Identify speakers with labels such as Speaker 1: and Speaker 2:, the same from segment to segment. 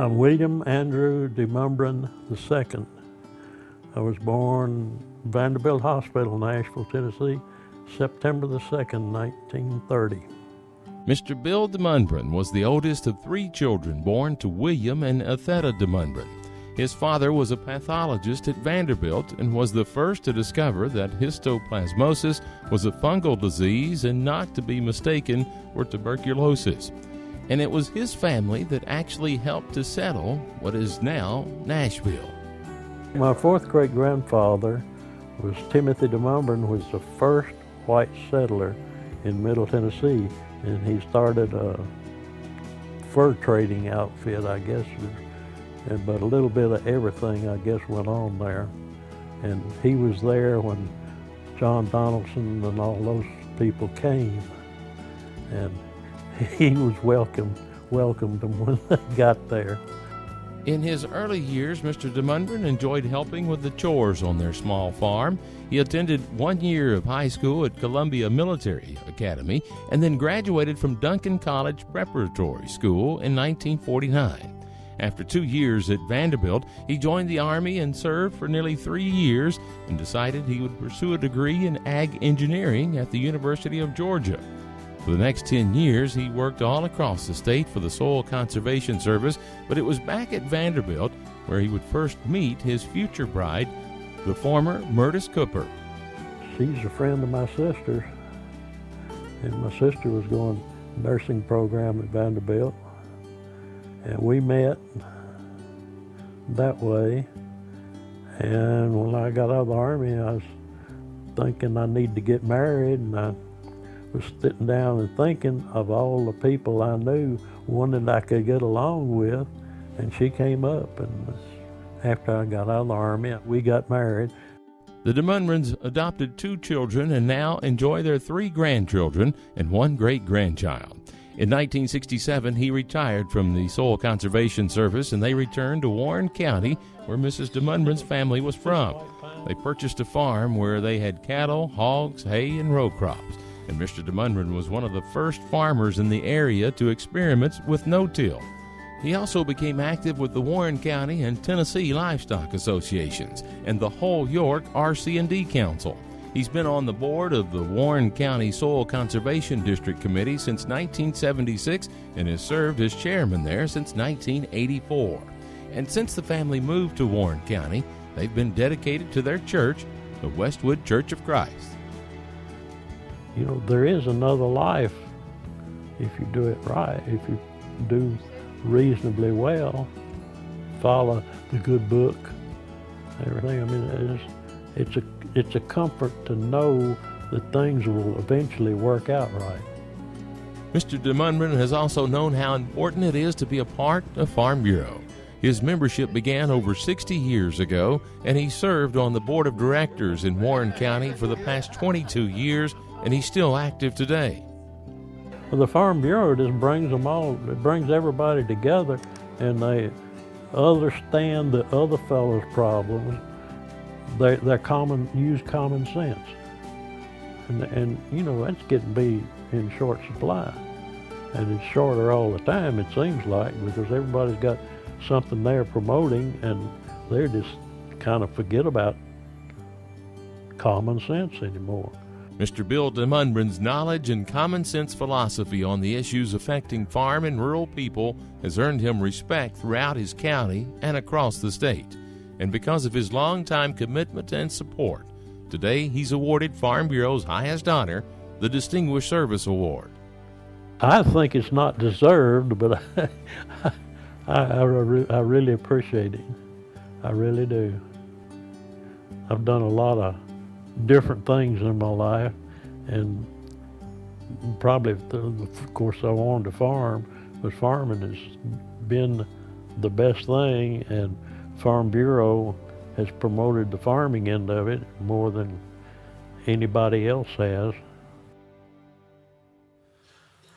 Speaker 1: I'm William Andrew Demonbreun II. I was born Vanderbilt Hospital, Nashville, Tennessee, September the 2nd, 1930.
Speaker 2: Mr. Bill Demonbreun was the oldest of three children born to William and Etheta Demonbreun. His father was a pathologist at Vanderbilt and was the first to discover that histoplasmosis was a fungal disease and not to be mistaken for tuberculosis. And it was his family that actually helped to settle what is now Nashville.
Speaker 1: My fourth great grandfather was Timothy Demonbreun, was the first white settler in Middle Tennessee, and he started a fur trading outfit, I guess. But a little bit of everything, I guess, went on there. And he was there when John Donelson and all those people came. And he was welcome, welcomed them when they got there.
Speaker 2: In his early years, Mr. Demonbreun enjoyed helping with the chores on their small farm. He attended one year of high school at Columbia Military Academy and then graduated from Duncan College Preparatory School in 1949. After two years at Vanderbilt, he joined the Army and served for nearly three years and decided he would pursue a degree in ag engineering at the University of Georgia. For the next 10 years, he worked all across the state for the Soil Conservation Service, but it was back at Vanderbilt where he would first meet his future bride, the former Myrtis Cooper.
Speaker 1: She's a friend of my sister, and my sister was going nursing program at Vanderbilt, and we met that way. And when I got out of the Army, I was thinking I need to get married, and I was sitting down and thinking of all the people I knew, one that I could get along with, and she came up. And after I got out of the Army, we got married.
Speaker 2: The Demonbreuns adopted two children and now enjoy their three grandchildren and one great grandchild. In 1967, he retired from the Soil Conservation Service and they returned to Warren County, where Mrs. Demonbreun's family was from. They purchased a farm where they had cattle, hogs, hay, and row crops and Mr. Demonbreun was one of the first farmers in the area to experiment with no-till. He also became active with the Warren County and Tennessee Livestock Associations and the Hull York RC&D Council. He's been on the board of the Warren County Soil Conservation District Committee since 1976 and has served as chairman there since 1984. And since the family moved to Warren County, they've been dedicated to their church, the Westwood Church of Christ
Speaker 1: you know, there is another life if you do it right, if you do reasonably well, follow the good book, everything. I mean, it's, it's a it's a comfort to know that things will eventually work out right.
Speaker 2: Mr. Demonbreun has also known how important it is to be a part of Farm Bureau. His membership began over 60 years ago, and he served on the board of directors in Warren County for the past 22 years and he's still active today.
Speaker 1: Well, the Farm Bureau just brings them all, it brings everybody together and they understand the other fellow's problems. They, they're common, use common sense. And, and, you know, that's getting to be in short supply. And it's shorter all the time, it seems like, because everybody's got something they're promoting and they're just kind of forget about common sense anymore.
Speaker 2: Mr. Bill Demonbreun's knowledge and common sense philosophy on the issues affecting farm and rural people has earned him respect throughout his county and across the state. And because of his longtime commitment and support, today he's awarded Farm Bureau's highest honor, the Distinguished Service Award.
Speaker 1: I think it's not deserved, but I, I, I, I really appreciate it. I really do. I've done a lot of different things in my life, and probably, of course, I wanted to farm, but farming has been the best thing, and Farm Bureau has promoted the farming end of it more than anybody else has.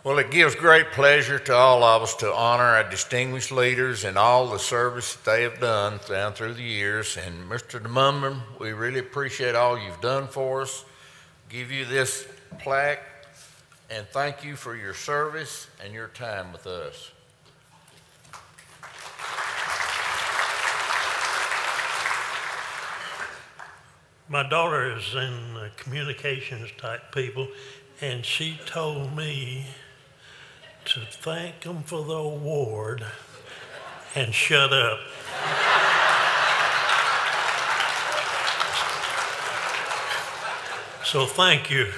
Speaker 3: Well, it gives great pleasure to all of us to honor our distinguished leaders and all the service that they have done down through the years. And Mr. DeMumman, we really appreciate all you've done for us. Give you this plaque and thank you for your service and your time with us.
Speaker 1: My daughter is in communications type people, and she told me to thank them for the award and shut up. so thank you.